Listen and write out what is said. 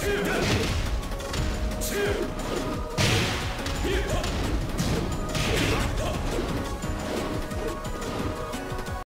Two.